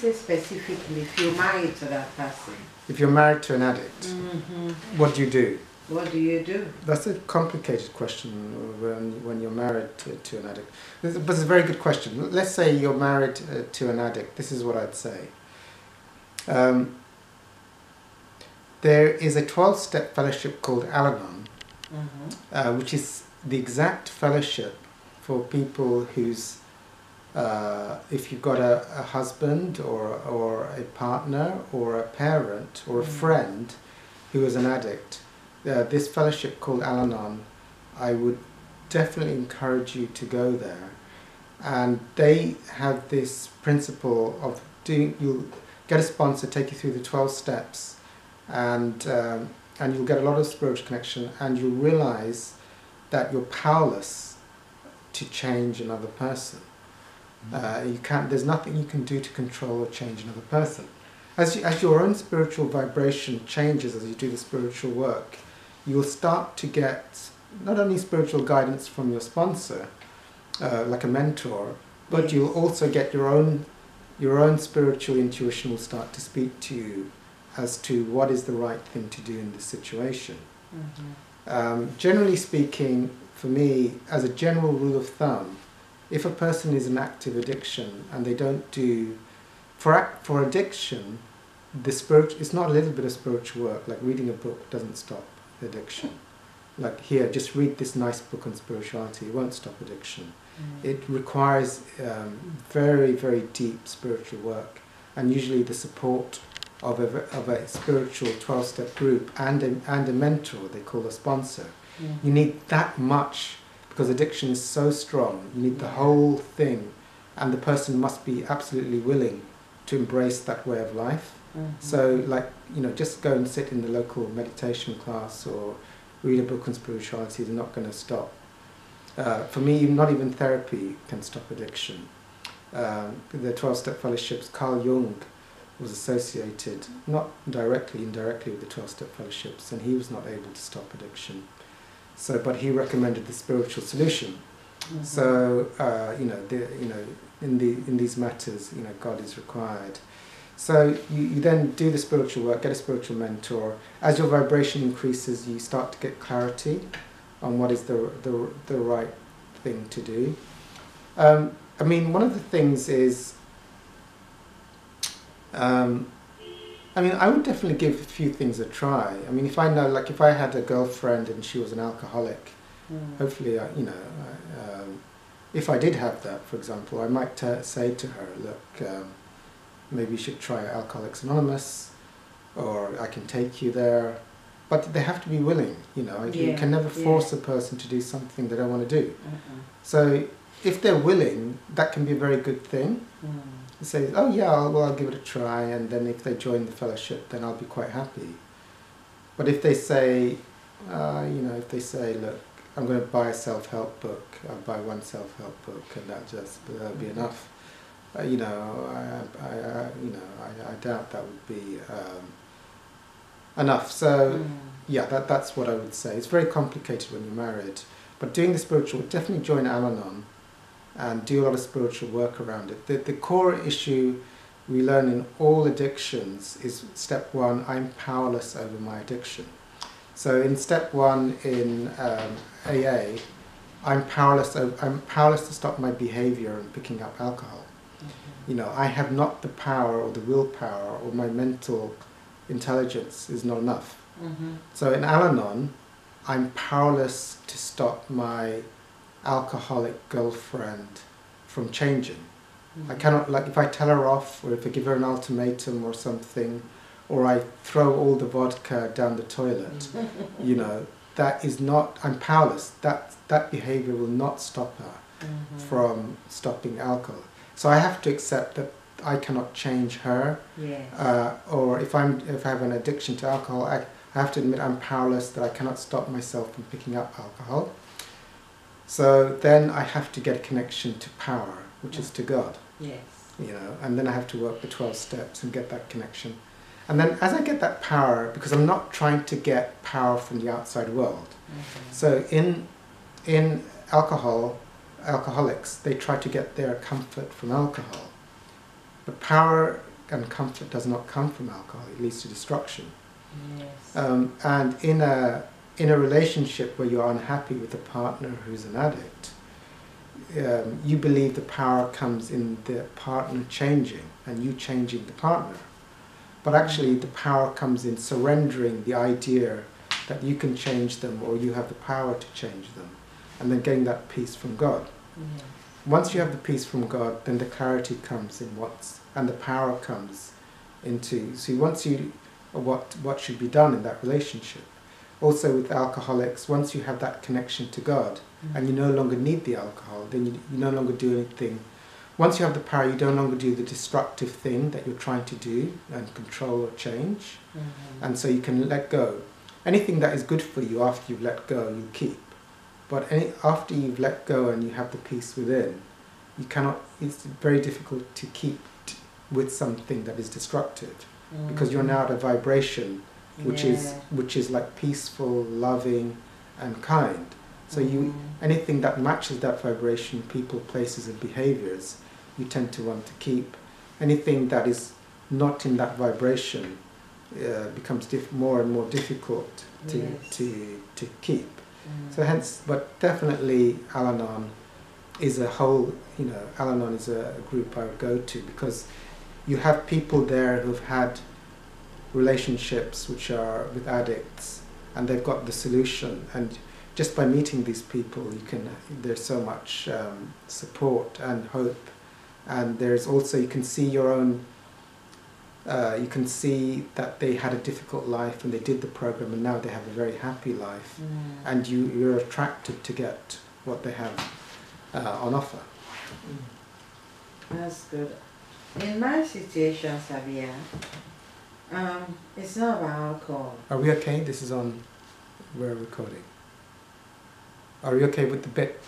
Say specifically, if you're married to that person, If you're married to an addict, hmm what do you do? what do you do? That's a complicated question when, when you're married to, to an addict. But it's a very good question. Let's say you're married uh, to an addict. This is what I'd say. Um, there is a 12 step fellowship called Al Anon, hmm uh, which is the exact fellowship for people whose, uh, if you've got a, a husband or, or a partner or a parent or a Mm. friend who is an addict, uh, this fellowship called Al Anon, I would definitely encourage you to go there. And they have this principle of doing, you'll get a sponsor, take you through the 12 steps, and, um, and you'll get a lot of spiritual connection, and you'll realize that you're powerless to change another person. Uh, you can't, there's nothing you can do to control or change another person. As, you, as your own spiritual vibration changes as you do the spiritual work, you'll start to get not only spiritual guidance from your sponsor, uh, like a mentor, but you'll also get your own your own spiritual intuition will start to speak to you as to what is the right thing to do in this situation. hmm Um, generally speaking, for me, as a general rule of thumb, if a person is an active addiction and they don't do for for addiction, the spirit it's not a little bit of spiritual work. Like reading a book doesn't stop addiction. Like here, just read this nice book on spirituality. It won't stop addiction. It requires um, very very deep spiritual work, and usually the support of a, of a spiritual 12 step group and a, and a mentor they call a sponsor. You need that much because addiction is so strong. You need the whole thing, and the person must be absolutely willing to embrace that way of life. Mhm. So, like, you know, just go and sit in the local meditation class or read a book on spirituality is not going to stop. Uh, for me, not even therapy can stop addiction. Um, the 12 step fellowships, Carl Jung was associated, not directly, indirectly with the 12 step fellowships, and he was not able to stop addiction. So, but he recommended the spiritual solution. Mhm. So uh, you know, the, you know, in the in these matters, you know, God is required. So you, you then do the spiritual work, get a spiritual mentor. As your vibration increases, you start to get clarity on what is the the, the right thing to do. Um, I mean, one of the things is. Um, I mean, I would definitely give a few things a try. I mean, if I know, like, if I had a girlfriend and she was an alcoholic, Mm. hopefully, I, you know, I, um, if I did have that, for example, I might t- say to her, look, um, maybe you should try Alcoholics Anonymous, or I can take you there. But they have to be willing, you know. you can never yeah. force a person to do something they don't want to do. Mhm. So if they're willing, that can be a very good thing. Mm. Say, oh yeah, well, I'll give it a try, and then if they join the fellowship, then I'll be quite happy. But if they say, uh, you know, if they say, look, I'm going to buy a self-help book, I'll buy one self-help book, and that just that'll be Mhm. enough. Uh, you know, I, I, I, you know, I, I doubt that would be um, enough. So Mm. yeah, that, that's what I would say. It's very complicated when you're married, but doing the spiritual, definitely join Al-Anon and do a lot of spiritual work around it. The, the core issue we learn in all addictions is step one, I'm powerless over my addiction. So in step one in um, AA, I'm powerless, I'm powerless to stop my behavior in picking up alcohol. Mhm. You know, I have not the power or the willpower or my mental intelligence is not enough. Mhm. So in Al Anon, I'm powerless to stop my alcoholic girlfriend from changing. I Mhm. cannot, like, if I tell her off, or if I give her an ultimatum or something, or I throw all the vodka down the toilet, Mm-hmm. you know, that is not, I'm powerless. That, that behavior will not stop her Mhm. from stopping alcohol. So I have to accept that I cannot change her Yes. uh, or if I'm if I have an addiction to alcohol, I, I have to admit I'm powerless that I cannot stop myself from picking up alcohol. So then I have to get a connection to power, which is to God, yes. you know, and then I have to work the twelve steps and get that connection. And then as I get that power, because I'm not trying to get power from the outside world. Mhm. So in in alcohol, alcoholics, they try to get their comfort from alcohol. But power and comfort does not come from alcohol. It leads to destruction. Yes. Um, and in a in a relationship where you're unhappy with a partner who's an addict, um, you believe the power comes in the partner changing and you changing the partner. But actually, the power comes in surrendering the idea that you can change them or you have the power to change them, and then getting that peace from God. Once you have the peace from God, then the clarity comes in what's and the power comes into. See, once you what what should be done in that relationship. Also with alcoholics, once you have that connection to God and you no longer need the alcohol, then you, you no longer do anything. Once you have the power, you no longer do the destructive thing that you're trying to do and control or change, Mhm. and so you can let go. Anything that is good for you after you've let go, you keep. But any, after you've let go and you have the peace within, you cannot. It's very difficult to keep with something that is destructive because you're now at a vibration which is which is like peaceful, loving, and kind. So you Mhm. anything that matches that vibration, people, places, and behaviors, you tend to want to keep. Anything that is not in that vibration uh, becomes diff- more and more difficult to Yes. to to keep. Mhm. So hence, but definitely Al-Anon is a whole, you know, Al-Anon is a, a group I would go to because you have people there who've had relationships which are with addicts and they've got the solution and just by meeting these people you can there's so much um, support and hope and there's also you can see your own uh, you can see that they had a difficult life and they did the program and now they have a very happy life Mhm. and you, you're attracted to get what they have uh, on offer. That's good. In my situation, Sabbir, um, it's not about alcohol. Are we okay? This is on, we're recording. Are we okay with the bit?